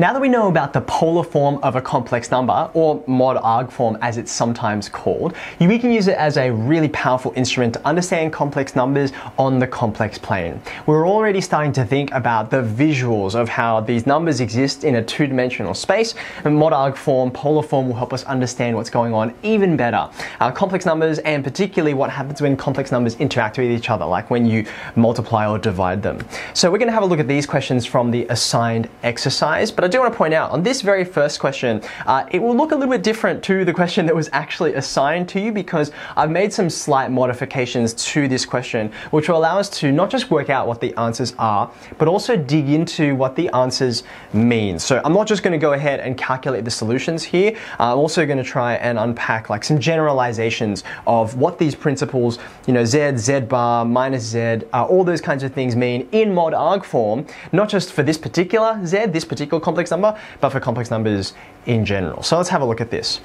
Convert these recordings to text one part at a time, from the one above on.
Now that we know about the polar form of a complex number, or mod arg form as it's sometimes called, we can use it as a really powerful instrument to understand complex numbers on the complex plane. We're already starting to think about the visuals of how these numbers exist in a two-dimensional space, and mod arg form, polar form will help us understand what's going on even better. Uh, complex numbers, and particularly what happens when complex numbers interact with each other, like when you multiply or divide them. So we're going to have a look at these questions from the assigned exercise, but I do want to point out on this very first question, uh, it will look a little bit different to the question that was actually assigned to you because I've made some slight modifications to this question, which will allow us to not just work out what the answers are, but also dig into what the answers mean. So I'm not just going to go ahead and calculate the solutions here. I'm also going to try and unpack like some generalizations of what these principles, you know, z, z bar, minus z, uh, all those kinds of things mean in mod arg form, not just for this particular z, this particular complex number, but for complex numbers in general. So let's have a look at this.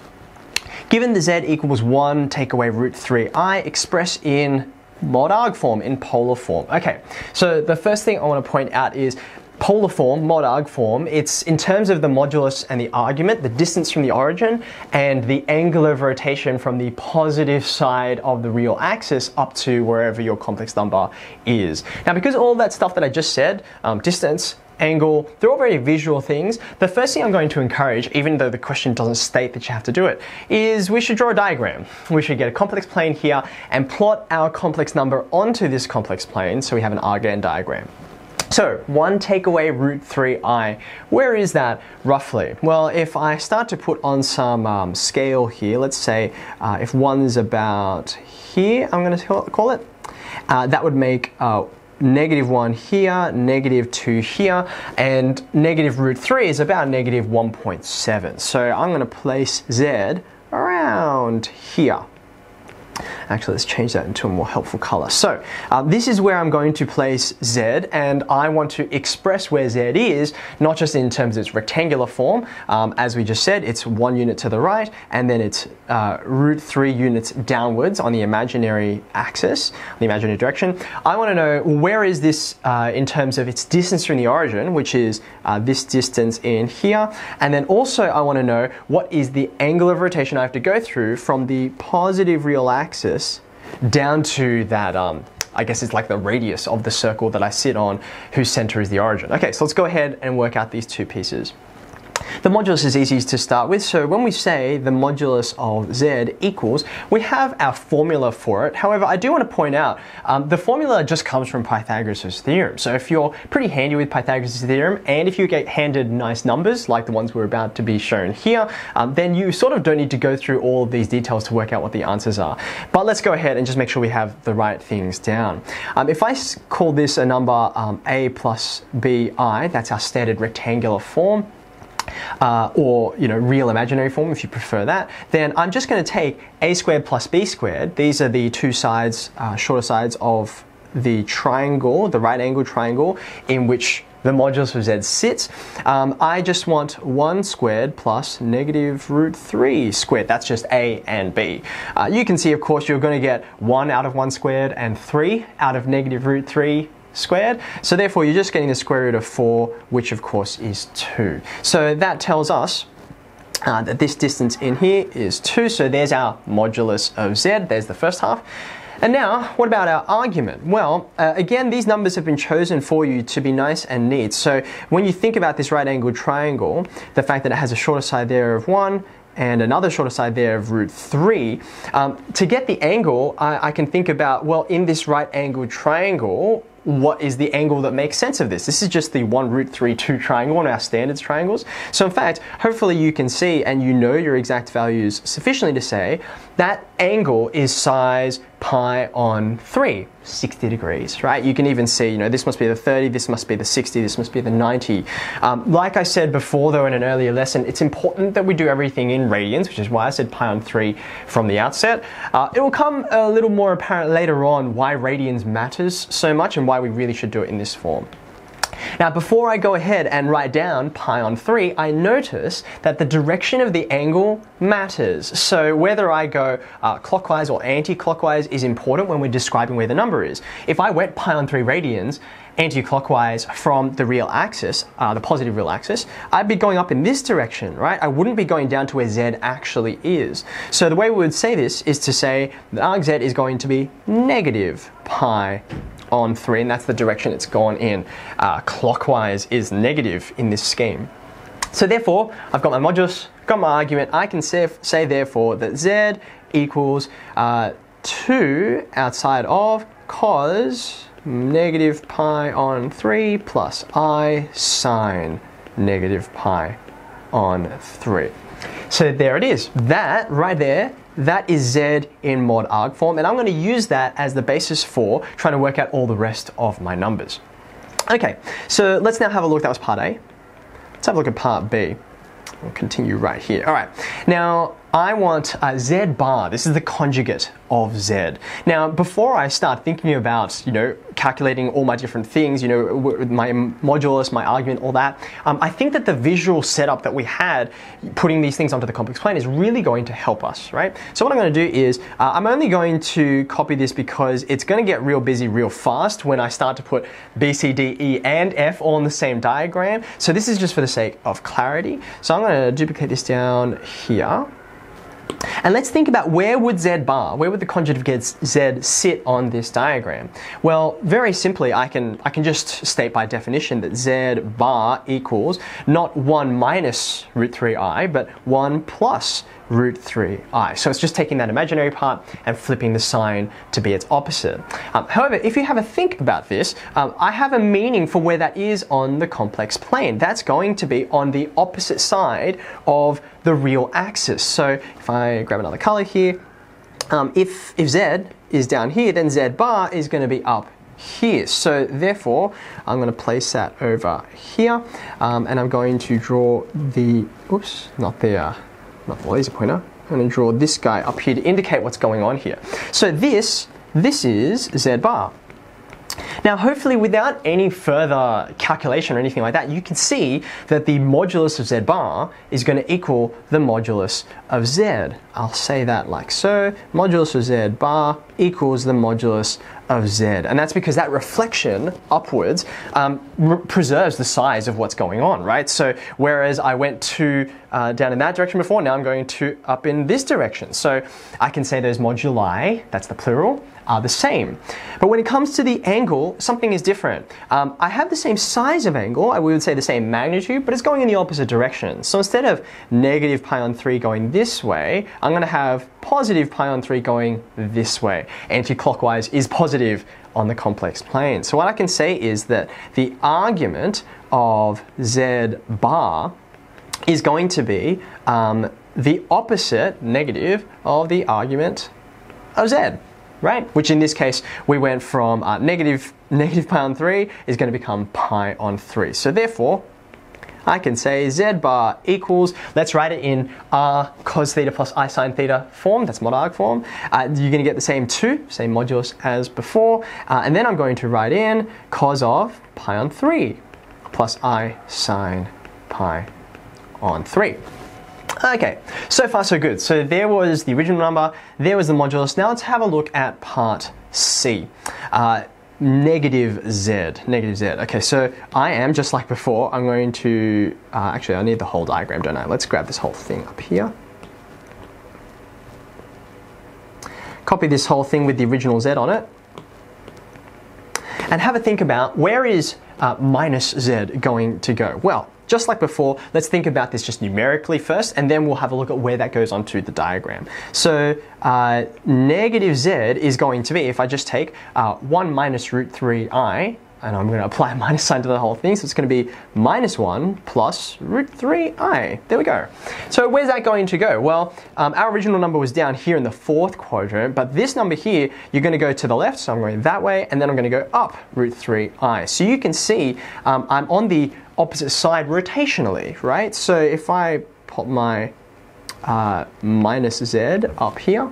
Given the z equals 1, take away root 3i, express in mod arg form, in polar form. Okay, so the first thing I want to point out is polar form, mod arg form, it's in terms of the modulus and the argument, the distance from the origin, and the angle of rotation from the positive side of the real axis up to wherever your complex number is. Now, because all that stuff that I just said, um, distance, angle, they're all very visual things. The first thing I'm going to encourage, even though the question doesn't state that you have to do it, is we should draw a diagram. We should get a complex plane here and plot our complex number onto this complex plane so we have an Argand diagram. So, 1 takeaway root 3i. Where is that roughly? Well, if I start to put on some um, scale here, let's say uh, if 1 is about here, I'm going to call it, uh, that would make uh, negative 1 here, negative 2 here, and negative root 3 is about negative 1.7. So I'm going to place z around here. Actually, let's change that into a more helpful color. So uh, this is where I'm going to place Z and I want to express where Z is, not just in terms of its rectangular form. Um, as we just said, it's one unit to the right and then it's uh, root three units downwards on the imaginary axis, the imaginary direction. I want to know where is this uh, in terms of its distance from the origin, which is uh, this distance in here. And then also I want to know what is the angle of rotation I have to go through from the positive real axis axis down to that, um, I guess it's like the radius of the circle that I sit on whose center is the origin. Okay, so let's go ahead and work out these two pieces. The modulus is easy to start with, so when we say the modulus of z equals, we have our formula for it. However, I do want to point out, um, the formula just comes from Pythagoras' theorem. So if you're pretty handy with Pythagoras' theorem, and if you get handed nice numbers, like the ones we're about to be shown here, um, then you sort of don't need to go through all of these details to work out what the answers are. But let's go ahead and just make sure we have the right things down. Um, if I call this a number um, a plus bi, that's our standard rectangular form, uh, or you know real imaginary form if you prefer that, then I'm just going to take a squared plus b squared. These are the two sides, uh, shorter sides of the triangle, the right angle triangle, in which the modulus of z sits. Um, I just want 1 squared plus negative root 3 squared. That's just a and b. Uh, you can see, of course, you're going to get 1 out of 1 squared and 3 out of negative root 3 squared. So therefore you're just getting the square root of 4, which of course is 2. So that tells us uh, that this distance in here is 2, so there's our modulus of z, there's the first half. And now, what about our argument? Well, uh, again, these numbers have been chosen for you to be nice and neat. So when you think about this right angled triangle, the fact that it has a shorter side there of 1 and another shorter side there of root 3. Um, to get the angle, I, I, can think about, well, in this right angled triangle, what is the angle that makes sense of this. This is just the 1 root 3 2 triangle, of our standards triangles. So in fact, hopefully you can see and you know your exact values sufficiently to say that angle is size pi on 3, 60 degrees, right? You can even see, you know, this must be the 30, this must be the 60, this must be the 90. Um, like I said before, though, in an earlier lesson, it's important that we do everything in radians, which is why I said pi on 3 from the outset. Uh, it will come a little more apparent later on why radians matters so much and why we really should do it in this form. Now before I go ahead and write down pi on 3, I notice that the direction of the angle matters. So whether I go uh, clockwise or anti-clockwise is important when we're describing where the number is. If I went pi on 3 radians, anti-clockwise from the real axis, uh, the positive real axis, I'd be going up in this direction, right? I wouldn't be going down to where z actually is. So the way we would say this is to say that arg z is going to be negative pi on 3, and that's the direction it's gone in. Uh, clockwise is negative in this scheme. So therefore, I've got my modulus, got my argument. I can say, say therefore that z equals uh, 2 outside of cos negative pi on 3 plus i sine negative pi on 3. So there it is. That right there, that is z in mod arg form, and I'm going to use that as the basis for trying to work out all the rest of my numbers. Okay, so let's now have a look. That was part A. Let's have a look at part B. We'll continue right here. All right. Now, I want uh, z bar. This is the conjugate of z. Now, before I start thinking about, you know, calculating all my different things, you know, my modulus, my argument, all that, um, I think that the visual setup that we had putting these things onto the complex plane is really going to help us, right? So what I'm going to do is uh, I'm only going to copy this because it's going to get real busy real fast when I start to put B, C, D, E, and F all in the same diagram. So this is just for the sake of clarity. So I'm going to duplicate this down here. And let's think about where would z bar, where would the conjugate of z sit on this diagram? Well, very simply, I can, I can just state by definition that z bar equals not 1 minus root 3i, but 1 plus root 3i. So it's just taking that imaginary part and flipping the sign to be its opposite. Um, however, if you have a think about this, um, I have a meaning for where that is on the complex plane. That's going to be on the opposite side of the real axis. So if I grab another color here, um, if, if z is down here, then z bar is going to be up here. So therefore, I'm going to place that over here, um, and I'm going to draw the, oops, not the, not the laser pointer. I'm going to draw this guy up here to indicate what's going on here. So this, this is Z bar. Now, hopefully, without any further calculation or anything like that, you can see that the modulus of z bar is going to equal the modulus of z. I'll say that like so. Modulus of z bar equals the modulus of z. And that's because that reflection upwards um, preserves the size of what's going on, right? So whereas I went to uh, down in that direction before, now I'm going to up in this direction. So I can say those moduli, that's the plural, are the same. But when it comes to the angle, something is different. Um, I have the same size of angle, we would say the same magnitude, but it's going in the opposite direction. So instead of negative pi on 3 going this way, I'm going to have positive pi on 3 going this way. Anti-clockwise is positive on the complex plane. So what I can say is that the argument of z bar is going to be um, the opposite, negative, of the argument of z right? Which in this case, we went from uh, negative, negative pi on 3 is going to become pi on 3. So therefore, I can say z bar equals, let's write it in r cos theta plus i sine theta form, that's mod arg form. Uh, you're going to get the same 2, same modulus as before. Uh, and then I'm going to write in cos of pi on 3 plus i sine pi on 3. Okay, so far so good. So there was the original number, there was the modulus. Now let's have a look at part C. Uh, negative z, negative z. Okay, so I am, just like before, I'm going to, uh, actually I need the whole diagram, don't I? Let's grab this whole thing up here. Copy this whole thing with the original z on it. And have a think about where is uh, minus z going to go? Well, just like before, let's think about this just numerically first, and then we'll have a look at where that goes onto the diagram. So uh, negative z is going to be, if I just take uh, 1 minus root 3i, and I'm going to apply a minus sign to the whole thing, so it's going to be minus 1 plus root 3i. There we go. So where's that going to go? Well, um, our original number was down here in the fourth quadrant, but this number here, you're going to go to the left, so I'm going that way, and then I'm going to go up root 3i. So you can see um, I'm on the opposite side rotationally, right? So if I put my uh, minus z up here,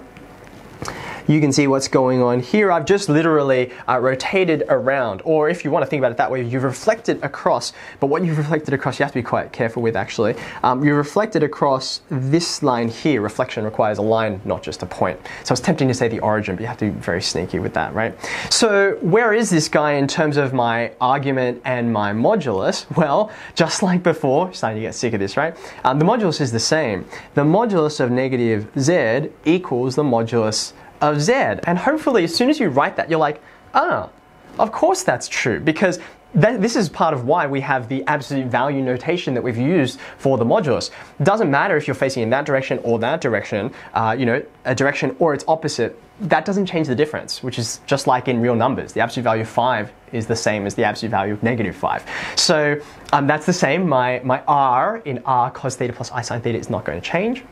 you can see what's going on here. I've just literally uh, rotated around, or if you want to think about it that way, you've reflected across, but what you've reflected across, you have to be quite careful with actually. Um, you reflected across this line here. Reflection requires a line, not just a point. So it's tempting to say the origin, but you have to be very sneaky with that, right? So where is this guy in terms of my argument and my modulus? Well, just like before, starting to get sick of this, right? Um, the modulus is the same. The modulus of negative z equals the modulus of z. And hopefully, as soon as you write that, you're like, ah, of course that's true, because that, this is part of why we have the absolute value notation that we've used for the modulus. Doesn't matter if you're facing in that direction or that direction, uh, you know, a direction or its opposite. That doesn't change the difference, which is just like in real numbers. The absolute value of 5 is the same as the absolute value of negative 5. So um, that's the same. My, my r in r cos theta plus i sine theta is not going to change.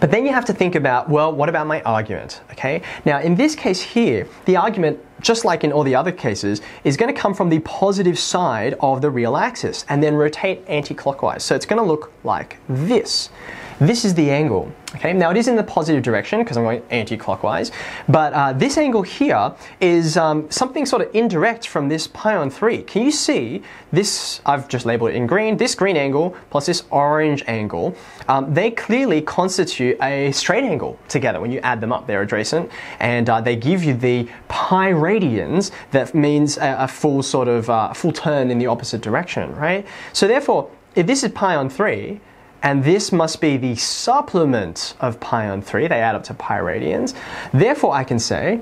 But then you have to think about, well, what about my argument? Okay. Now, in this case here, the argument, just like in all the other cases, is going to come from the positive side of the real axis and then rotate anti-clockwise. So it's going to look like this. This is the angle. Okay, now it is in the positive direction because I'm going anti-clockwise, but uh, this angle here is um, something sort of indirect from this pi on 3. Can you see this, I've just labeled it in green, this green angle plus this orange angle, um, they clearly constitute a straight angle together when you add them up. They're adjacent and uh, they give you the pi radians that means a, a full sort of uh, full turn in the opposite direction, right? So therefore, if this is pi on 3, and this must be the supplement of pi on 3. They add up to pi radians. Therefore, I can say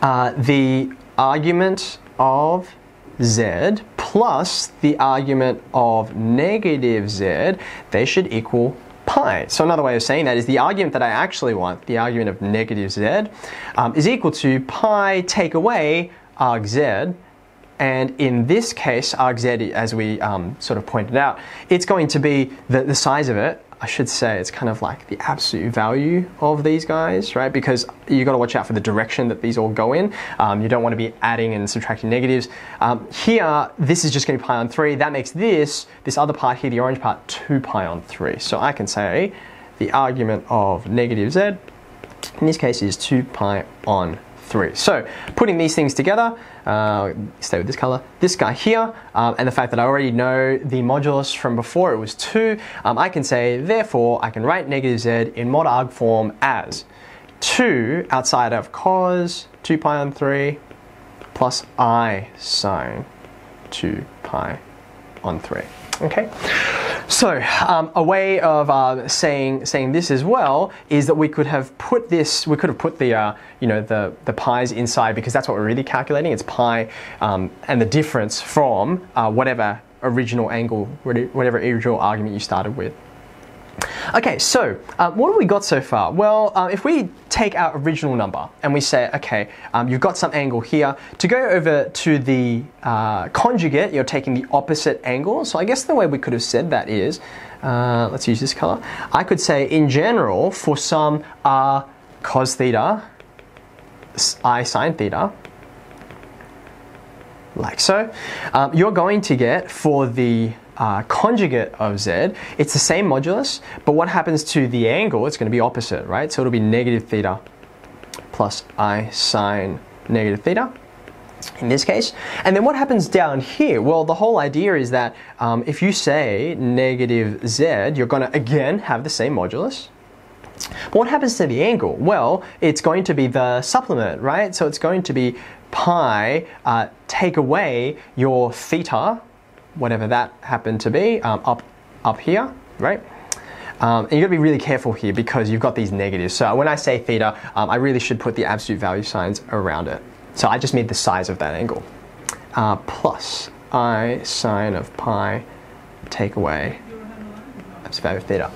uh, the argument of z plus the argument of negative z, they should equal pi. So another way of saying that is the argument that I actually want, the argument of negative z, um, is equal to pi take away arg z and in this case, ArgZ, as we um, sort of pointed out, it's going to be the, the size of it. I should say it's kind of like the absolute value of these guys, right? Because you've got to watch out for the direction that these all go in. Um, you don't want to be adding and subtracting negatives. Um, here, this is just going to be pi on 3. That makes this, this other part here, the orange part, 2 pi on 3. So I can say the argument of negative z, in this case, is 2 pi on 3. So putting these things together, uh, stay with this color, this guy here, um, and the fact that I already know the modulus from before, it was 2, um, I can say, therefore, I can write negative z in mod arg form as 2 outside of cos 2 pi on 3 plus i sine 2 pi on 3. Okay? So um, a way of uh, saying saying this as well is that we could have put this, we could have put the uh, you know the the pi's inside because that's what we're really calculating. It's pi um, and the difference from uh, whatever original angle, whatever original argument you started with. Okay, so uh, what have we got so far? Well, uh, if we take our original number and we say, okay, um, you've got some angle here, to go over to the uh, conjugate, you're taking the opposite angle. So I guess the way we could have said that is, uh, let's use this color. I could say, in general, for some r cos theta, i sine theta, like so, um, you're going to get for the uh, conjugate of z, it's the same modulus, but what happens to the angle, it's going to be opposite, right? So it'll be negative theta plus i sine negative theta in this case. And then what happens down here? Well, the whole idea is that um, if you say negative z, you're going to again have the same modulus. But what happens to the angle? Well, it's going to be the supplement, right? So it's going to be pi uh, take away your theta, whatever that happened to be, um, up, up here, right? Um, and you've got to be really careful here because you've got these negatives. So when I say theta, um, I really should put the absolute value signs around it. So I just made the size of that angle. Uh, plus i sine of pi take away absolute value of theta.